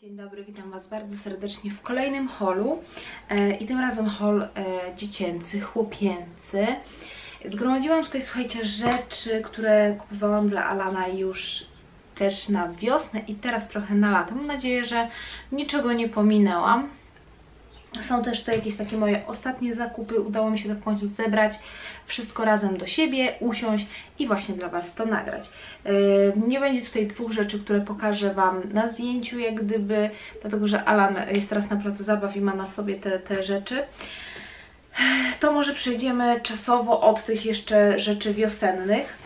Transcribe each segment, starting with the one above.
Dzień dobry, witam Was bardzo serdecznie w kolejnym holu e, i tym razem hol e, dziecięcy, chłopięcy. Zgromadziłam tutaj, słuchajcie, rzeczy, które kupowałam dla Alana już też na wiosnę i teraz trochę na lato. Mam nadzieję, że niczego nie pominęłam. Są też tutaj jakieś takie moje ostatnie zakupy. Udało mi się to w końcu zebrać wszystko razem do siebie, usiąść i właśnie dla Was to nagrać. Yy, nie będzie tutaj dwóch rzeczy, które pokażę Wam na zdjęciu, jak gdyby, dlatego że Alan jest teraz na placu zabaw i ma na sobie te, te rzeczy. To może przejdziemy czasowo od tych jeszcze rzeczy wiosennych.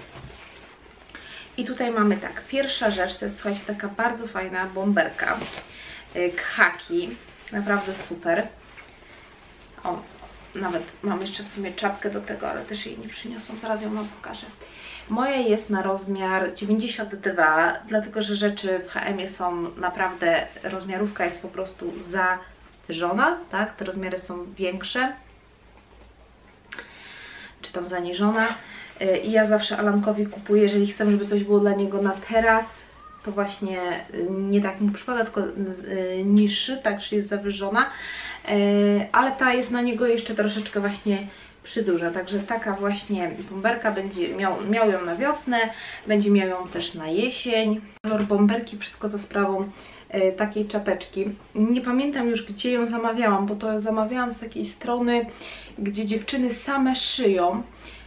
I tutaj mamy tak, pierwsza rzecz to jest, słuchajcie, taka bardzo fajna bomberka, yy, khaki, naprawdę super. O, nawet mam jeszcze w sumie czapkę do tego, ale też jej nie przyniosłam, zaraz ją Wam pokażę. Moja jest na rozmiar 92, dlatego że rzeczy w H&M są naprawdę, rozmiarówka jest po prostu zawyżona, tak? Te rozmiary są większe, czy tam zaniżona. Y, I ja zawsze Alankowi kupuję, jeżeli chcę, żeby coś było dla niego na teraz, to właśnie y, nie tak mi przypada, tylko y, niższy, tak, czyli jest zawyżona, ale ta jest na niego jeszcze troszeczkę właśnie przydłuża, także taka właśnie bomberka będzie miał, miał ją na wiosnę, będzie miał ją też na jesień. Kolor bomberki, wszystko za sprawą takiej czapeczki. Nie pamiętam już gdzie ją zamawiałam, bo to zamawiałam z takiej strony, gdzie dziewczyny same szyją.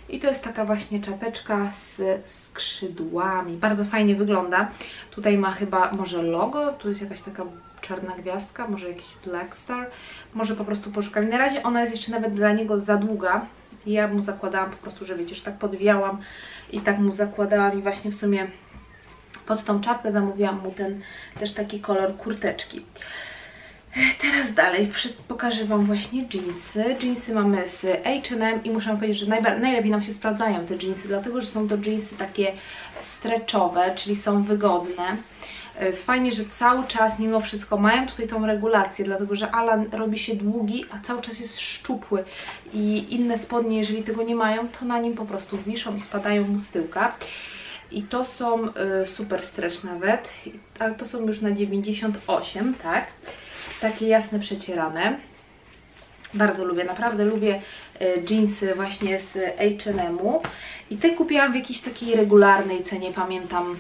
I to jest taka właśnie czapeczka z skrzydłami. Bardzo fajnie wygląda. Tutaj ma chyba może logo, tu jest jakaś taka czarna gwiazdka, może jakiś Black Star, może po prostu poszukali. Na razie ona jest jeszcze nawet dla niego za długa. Ja mu zakładałam po prostu, że wiecie, że tak podwijałam i tak mu zakładałam i właśnie w sumie pod tą czapkę zamówiłam mu ten też taki kolor kurteczki. Teraz dalej pokażę Wam właśnie jeansy. Jeansy mamy z H&M i muszę powiedzieć, że najlepiej nam się sprawdzają te jeansy, dlatego że są to jeansy takie stretchowe, czyli są wygodne. E, fajnie, że cały czas mimo wszystko mają tutaj tą regulację, dlatego że Alan robi się długi, a cały czas jest szczupły i inne spodnie, jeżeli tego nie mają, to na nim po prostu wiszą i spadają mu z tyłka. I to są y, super stretch nawet, ale to są już na 98, tak? Takie jasne, przecierane. Bardzo lubię, naprawdę lubię y, jeansy właśnie z H&M-u. I te kupiłam w jakiejś takiej regularnej cenie, pamiętam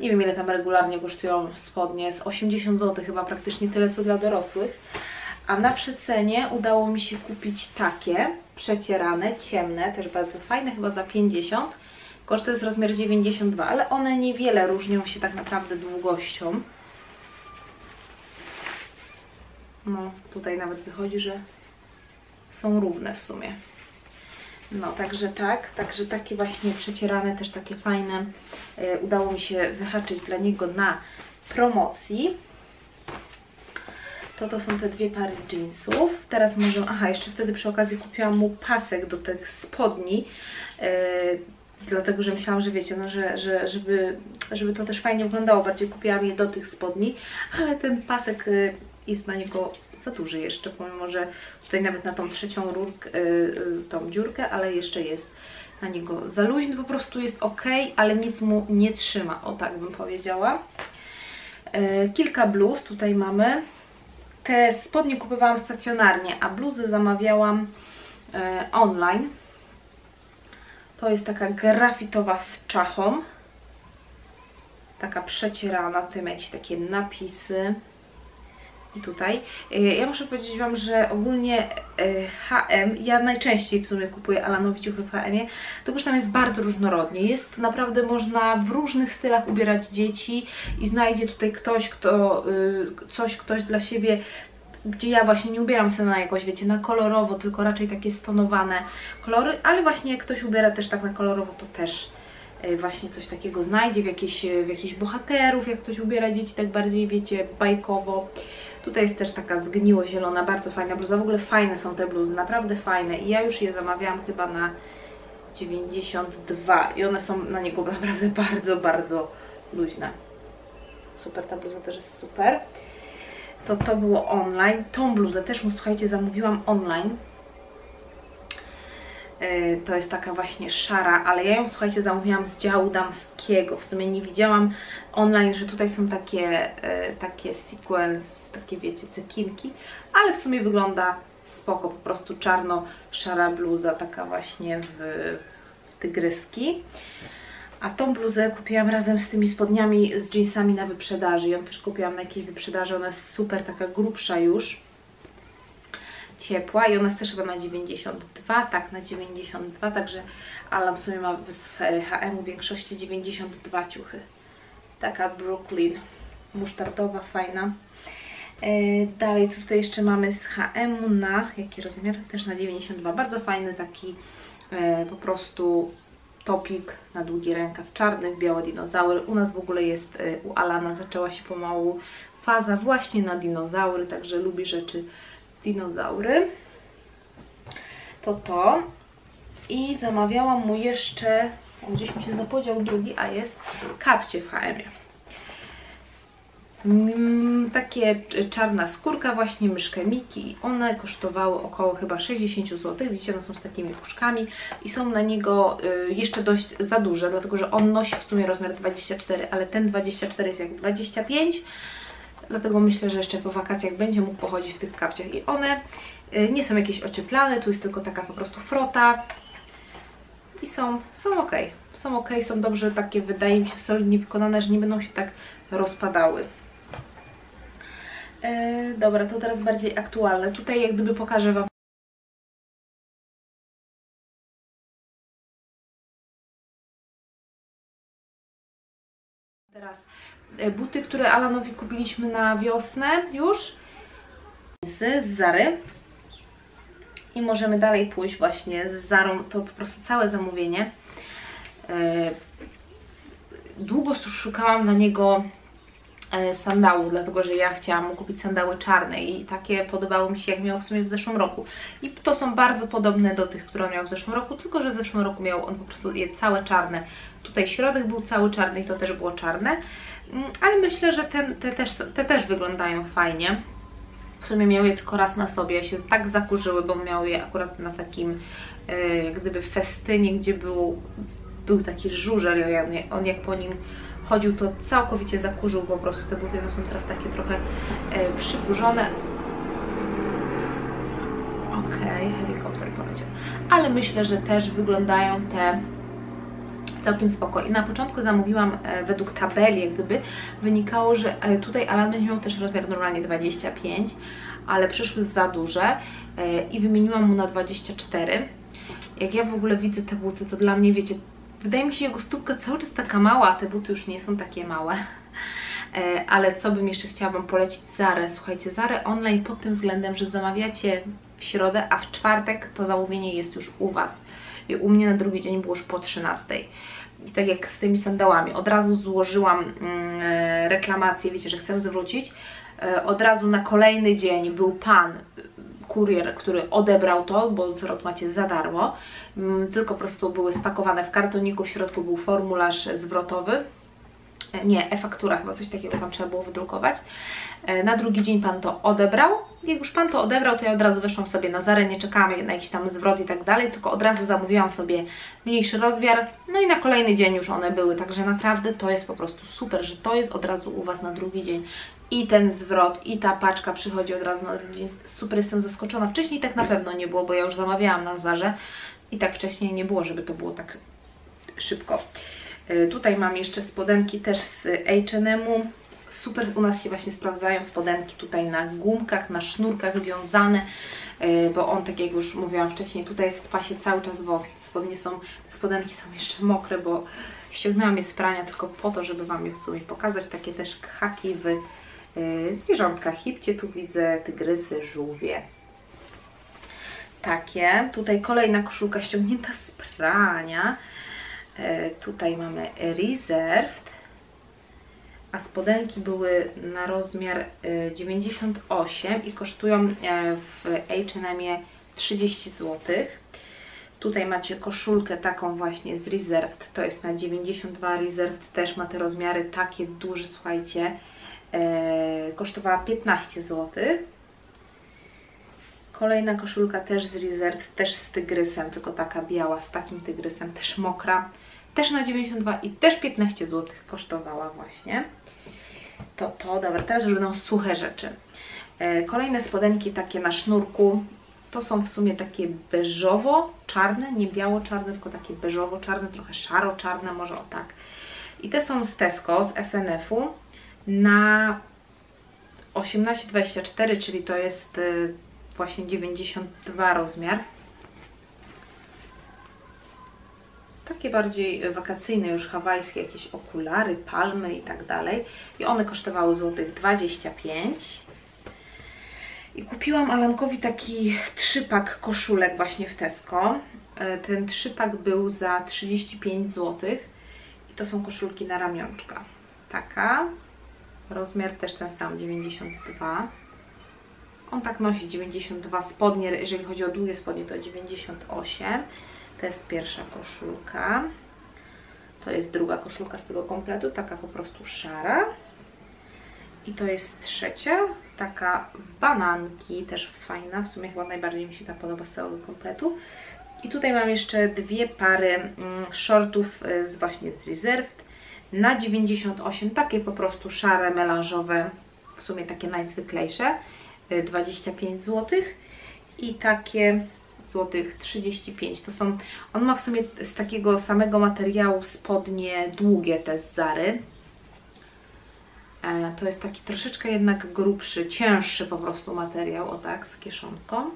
nie wiem ile tam regularnie kosztują spodnie, z 80 zł chyba praktycznie tyle co dla dorosłych. A na przecenie udało mi się kupić takie przecierane, ciemne, też bardzo fajne, chyba za 50. Koszt to jest rozmiar 92, ale one niewiele różnią się tak naprawdę długością. No, tutaj nawet wychodzi, że są równe w sumie. No, także tak, także takie właśnie przecierane, też takie fajne. E, udało mi się wyhaczyć dla niego na promocji. To to są te dwie pary jeansów. Teraz może, aha, jeszcze wtedy przy okazji kupiłam mu pasek do tych spodni. E, dlatego, że myślałam, że wiecie, no, że, że żeby, żeby to też fajnie wyglądało, bardziej kupiłam je do tych spodni, ale ten pasek e, jest na niego za duży jeszcze, pomimo, że tutaj nawet na tą trzecią rurkę, yy, tą dziurkę, ale jeszcze jest na niego za luźny, po prostu jest ok, ale nic mu nie trzyma, o tak bym powiedziała. Yy, kilka bluz tutaj mamy. Te spodnie kupowałam stacjonarnie, a bluzy zamawiałam online. To jest taka grafitowa z czachą. Taka przecierana, tym jakieś takie napisy tutaj. Y, ja muszę powiedzieć Wam, że ogólnie H&M, ja najczęściej w sumie kupuję Alanowi ciuchy w H&Mie, tylko tam jest bardzo różnorodnie. Jest naprawdę, można w różnych stylach ubierać dzieci i znajdzie tutaj ktoś, kto, y, coś, ktoś dla siebie gdzie ja właśnie nie ubieram się na jakoś, wiecie, na kolorowo, tylko raczej takie stonowane kolory, ale właśnie jak ktoś ubiera też tak na kolorowo, to też y, właśnie coś takiego znajdzie w jakieś, w jakichś bohaterów, jak ktoś ubiera dzieci tak bardziej, wiecie, bajkowo. Tutaj jest też taka zgniło-zielona, bardzo fajna bluza. W ogóle fajne są te bluzy, naprawdę fajne. I ja już je zamawiałam chyba na 92 i one są na niego naprawdę bardzo, bardzo luźne. Super, ta bluza też jest super. To to było online. Tą bluzę też mu, słuchajcie, zamówiłam online. E, to jest taka właśnie szara, ale ja ją, słuchajcie, zamówiłam z działu damskiego. W sumie nie widziałam online, że tutaj są takie, e, takie sequence, takie wiecie, cekinki, ale w sumie wygląda spoko, po prostu czarno-szara bluza, taka właśnie w, w tygryski. A tą bluzę kupiłam razem z tymi spodniami z jeansami na wyprzedaży. Ją też kupiłam na jakiejś wyprzedaży, ona jest super, taka grubsza już ciepła i ona jest też chyba na 92, tak, na 92, także Alan w sumie ma z H&M w większości 92 ciuchy. Taka Brooklyn, musztardowa, fajna. E, dalej, co tutaj jeszcze mamy z H&M na, jaki rozmiar? Też na 92, bardzo fajny taki e, po prostu topik na długi rękaw, czarny, białe dinozaury. U nas w ogóle jest, e, u Alana zaczęła się pomału faza właśnie na dinozaury, także lubi rzeczy dinozaury. To to. I zamawiałam mu jeszcze, gdzieś mi się zapodział drugi, a jest kapcie w H&M. Mm, takie czarna skórka właśnie, myszkę Miki. One kosztowały około chyba 60 zł, widzicie, one są z takimi puszkami i są na niego y, jeszcze dość za duże, dlatego że on nosi w sumie rozmiar 24, ale ten 24 jest jak 25, dlatego myślę, że jeszcze po wakacjach będzie mógł pochodzić w tych kapciach i one y, nie są jakieś ocieplane, tu jest tylko taka po prostu frota. I są, są ok, są ok, są dobrze takie, wydaje mi się, solidnie wykonane, że nie będą się tak rozpadały. Yy, dobra, to teraz bardziej aktualne. Tutaj jak gdyby pokażę Wam teraz E, buty, które Alanowi kupiliśmy na wiosnę już z Zary i możemy dalej pójść właśnie z Zarą, to po prostu całe zamówienie. E, długo szukałam na niego e, sandału, dlatego że ja chciałam kupić sandały czarne i takie podobały mi się jak miał w sumie w zeszłym roku. I to są bardzo podobne do tych, które on miał w zeszłym roku, tylko że w zeszłym roku miał on po prostu je całe czarne. Tutaj środek był cały czarny i to też było czarne. Mm, ale myślę, że ten, te, też, te też wyglądają fajnie. W sumie miały je tylko raz na sobie, się tak zakurzyły, bo miały je akurat na takim e, jak gdyby festynie, gdzie był, był taki żużel on jak po nim chodził, to całkowicie zakurzył po prostu te buty, one są teraz takie trochę e, przykurzone. Okej, okay, helikopter poleciał. Ale myślę, że też wyglądają te całkiem spoko. I na początku zamówiłam e, według tabeli, jak gdyby wynikało, że e, tutaj Alan będzie miał też rozmiar normalnie 25, ale przyszły za duże e, i wymieniłam mu na 24. Jak ja w ogóle widzę te buty, to dla mnie, wiecie, wydaje mi się jego stópka cały czas taka mała, te buty już nie są takie małe. Ale co bym jeszcze chciała Wam polecić? Zarę. Słuchajcie, Zarę online pod tym względem, że zamawiacie w środę, a w czwartek to zamówienie jest już u Was. I u mnie na drugi dzień było już po 13. I tak jak z tymi sandałami, od razu złożyłam mm, e, reklamację, wiecie, że chcę zwrócić. E, od razu na kolejny dzień był pan, kurier, który odebrał to, bo zwrot macie za darmo, mm, tylko po prostu były spakowane w kartoniku, w środku był formularz zwrotowy, nie, e-faktura chyba, coś takiego tam trzeba było wydrukować. Na drugi dzień Pan to odebrał. Jak już Pan to odebrał, to ja od razu weszłam sobie na Zarę, nie czekałam na jakiś tam zwrot i tak dalej, tylko od razu zamówiłam sobie mniejszy rozmiar, no i na kolejny dzień już one były, także naprawdę to jest po prostu super, że to jest od razu u Was na drugi dzień i ten zwrot, i ta paczka przychodzi od razu na drugi dzień. Super, jestem zaskoczona. Wcześniej tak na pewno nie było, bo ja już zamawiałam na Zarze i tak wcześniej nie było, żeby to było tak szybko. Yy, tutaj mam jeszcze spodenki też z H&M-u super u nas się właśnie sprawdzają spodenki tutaj na gumkach, na sznurkach wiązane, e, bo on, tak jak już mówiłam wcześniej, tutaj jest w pasie cały czas wosk. Spodnie są, spodenki są jeszcze mokre, bo ściągnęłam je z prania tylko po to, żeby Wam je w sumie pokazać. Takie też haki w e, zwierzątkach. Hipcie, tu widzę tygrysy, żółwie. Takie. Tutaj kolejna koszulka ściągnięta z prania. E, tutaj mamy Reserved a spodenki były na rozmiar 98 y, i kosztują e, w H&M 30 zł. Tutaj macie koszulkę taką właśnie z Reserved, to jest na 92 Reserved, też ma te rozmiary takie duże, słuchajcie, e, kosztowała 15 zł. Kolejna koszulka też z Reserve, też z tygrysem, tylko taka biała, z takim tygrysem, też mokra. Też na 92 i też 15 zł kosztowała właśnie. To to, dobra, teraz już będą suche rzeczy. E, kolejne spodenki takie na sznurku. To są w sumie takie beżowo-czarne, nie biało-czarne, tylko takie beżowo-czarne, trochę szaro-czarne, może o tak. I te są z Tesco, z FNF-u na 18,24, czyli to jest y, właśnie 92 rozmiar. Takie bardziej wakacyjne, już hawajskie, jakieś okulary, palmy i tak dalej. I one kosztowały złotych 25. I kupiłam Alankowi taki trzypak koszulek właśnie w Tesco. E, ten trzypak był za 35 zł. I to są koszulki na ramionczka. Taka. Rozmiar też ten sam, 92. On tak nosi 92 spodnie, jeżeli chodzi o długie spodnie to 98. To jest pierwsza koszulka. To jest druga koszulka z tego kompletu, taka po prostu szara. I to jest trzecia, taka bananki, też fajna, w sumie chyba najbardziej mi się ta podoba z całego kompletu. I tutaj mam jeszcze dwie pary mm, shortów y, z właśnie z Reserved na 98, takie po prostu szare, melanżowe, w sumie takie najzwyklejsze, 25 y, zł i takie złotych 35. To są, on ma w sumie z takiego samego materiału spodnie długie te z Zary. E, to jest taki troszeczkę jednak grubszy, cięższy po prostu materiał, o tak, z kieszonką.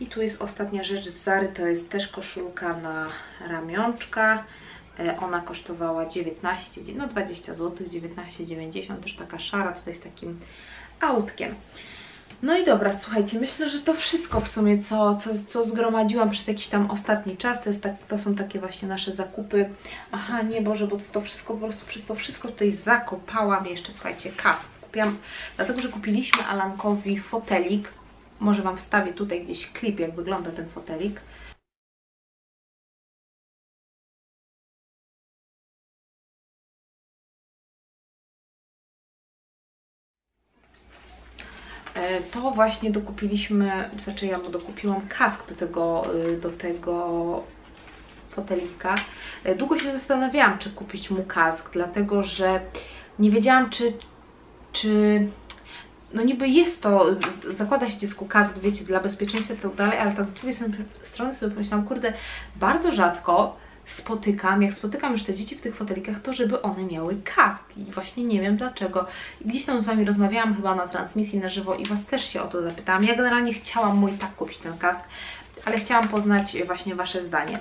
I tu jest ostatnia rzecz z Zary, to jest też koszulka na ramionczka. E, ona kosztowała 19, no 20 zł, 19,90, też taka szara, tutaj z takim autkiem. No i dobra, słuchajcie, myślę, że to wszystko w sumie, co, co, co zgromadziłam przez jakiś tam ostatni czas, to, jest tak, to są takie właśnie nasze zakupy. Aha, nie Boże, bo to wszystko po prostu, przez to wszystko tutaj zakopałam. Jeszcze, słuchajcie, kask kupiłam, dlatego, że kupiliśmy Alankowi fotelik. Może Wam wstawię tutaj gdzieś klip, jak wygląda ten fotelik. To właśnie dokupiliśmy, znaczy ja mu dokupiłam kask do tego, y, do tego fotelika. E, długo się zastanawiałam, czy kupić mu kask, dlatego że nie wiedziałam, czy, czy no niby jest to, zakłada się dziecku kask, wiecie, dla bezpieczeństwa i tak dalej, ale tak z drugiej strony sobie pomyślałam, kurde, bardzo rzadko spotykam, jak spotykam już te dzieci w tych fotelikach, to żeby one miały kask i właśnie nie wiem dlaczego. Gdzieś tam z Wami rozmawiałam chyba na transmisji na żywo i Was też się o to zapytałam. Ja generalnie chciałam mój tak kupić ten kask, ale chciałam poznać właśnie Wasze zdanie.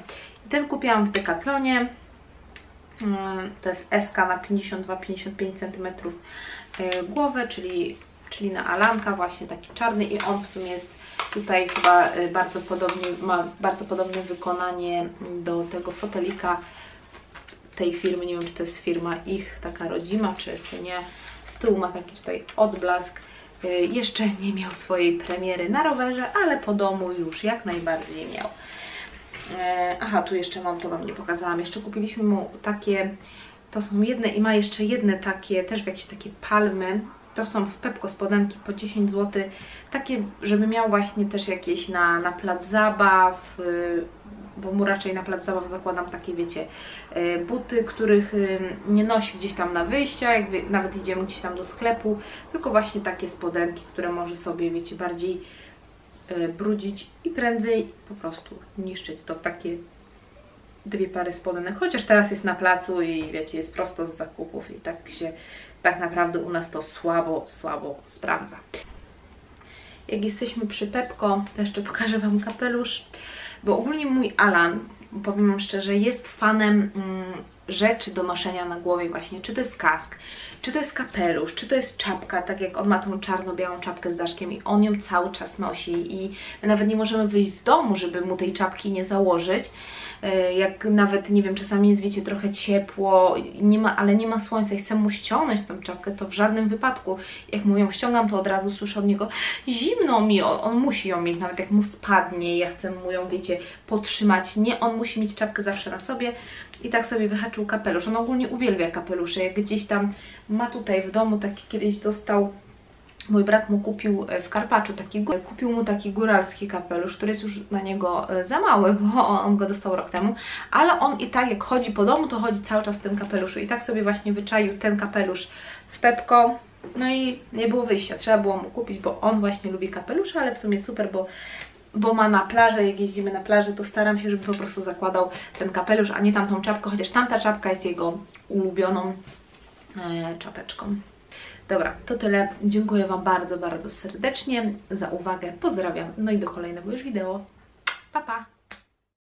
Ten kupiłam w Decathlonie, mm, to jest SK na 52-55 cm głowę, czyli, czyli na Alanka właśnie taki czarny i on w sumie jest Tutaj chyba y, bardzo podobnie, ma bardzo podobne wykonanie do tego fotelika tej firmy. Nie wiem, czy to jest firma ich, taka rodzima, czy, czy nie. Z tyłu ma taki tutaj odblask. Y, jeszcze nie miał swojej premiery na rowerze, ale po domu już jak najbardziej miał. E, aha, tu jeszcze mam, to Wam nie pokazałam. Jeszcze kupiliśmy mu takie, to są jedne i ma jeszcze jedne takie, też w jakieś takie palmy to są w Pepko spodenki po 10 zł. Takie, żeby miał właśnie też jakieś na, na plac zabaw, y, bo mu raczej na plac zabaw zakładam takie, wiecie, y, buty, których y, nie nosi gdzieś tam na wyjścia, jak nawet idziemy gdzieś tam do sklepu, tylko właśnie takie spodenki, które może sobie, wiecie, bardziej brudzić i prędzej po prostu niszczyć. To takie dwie pary spodenek, chociaż teraz jest na placu i wiecie, jest prosto z zakupów i tak się tak naprawdę u nas to słabo, słabo sprawdza. Jak jesteśmy przy Pepko, to jeszcze pokażę Wam kapelusz, bo ogólnie mój Alan, powiem Wam szczerze, jest fanem mm, rzeczy do noszenia na głowie właśnie, czy to jest kask, czy to jest kapelusz, czy to jest czapka, tak jak on ma tą czarno-białą czapkę z daszkiem i on ją cały czas nosi i nawet nie możemy wyjść z domu, żeby mu tej czapki nie założyć, E, jak nawet, nie wiem, czasami jest, wiecie, trochę ciepło, nie ma, ale nie ma słońca i chcę mu ściągnąć tę czapkę, to w żadnym wypadku, jak mu ją ściągam, to od razu słyszę od niego, zimno mi, on, on musi ją mieć, nawet jak mu spadnie, ja chcę mu ją, wiecie, potrzymać, nie, on musi mieć czapkę zawsze na sobie i tak sobie wyhaczył kapelusz, on ogólnie uwielbia kapelusze, jak gdzieś tam ma tutaj w domu, taki kiedyś dostał mój brat mu kupił e, w Karpaczu taki, kupił mu taki góralski kapelusz, który jest już na niego e, za mały, bo on go dostał rok temu, ale on i tak jak chodzi po domu, to chodzi cały czas w tym kapeluszu. I tak sobie właśnie wyczaił ten kapelusz w Pepko, no i nie było wyjścia, trzeba było mu kupić, bo on właśnie lubi kapelusze, ale w sumie super, bo bo ma na plażę, jak jeździmy na plażę, to staram się, żeby po prostu zakładał ten kapelusz, a nie tamtą czapkę, chociaż tamta czapka jest jego ulubioną e, czapeczką. Dobra, to tyle. Dziękuję Wam bardzo, bardzo serdecznie za uwagę. Pozdrawiam. No i do kolejnego już wideo. Pa, pa!